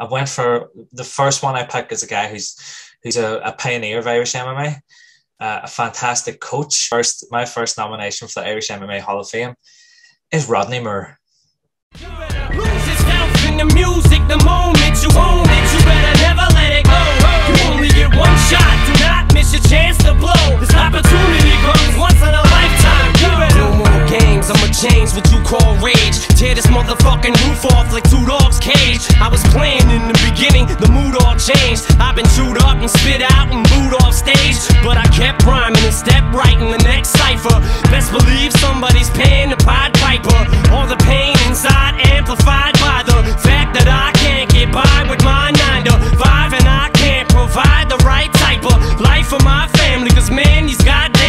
I went for the first one I picked is a guy who's who's a, a pioneer of Irish MMA, uh, a fantastic coach. First, my first nomination for the Irish MMA Hall of Fame is Rodney Moore. James, what you call rage. Tear this motherfucking roof off like two dogs' cage. I was playing in the beginning, the mood all changed. I've been chewed up and spit out and booed off stage. But I kept rhyming and stepped right in the next cipher. Best believe somebody's paying the Pied Piper. All the pain inside amplified by the fact that I can't get by with my 9 to 5 and I can't provide the right type of life for my family. Cause he's got.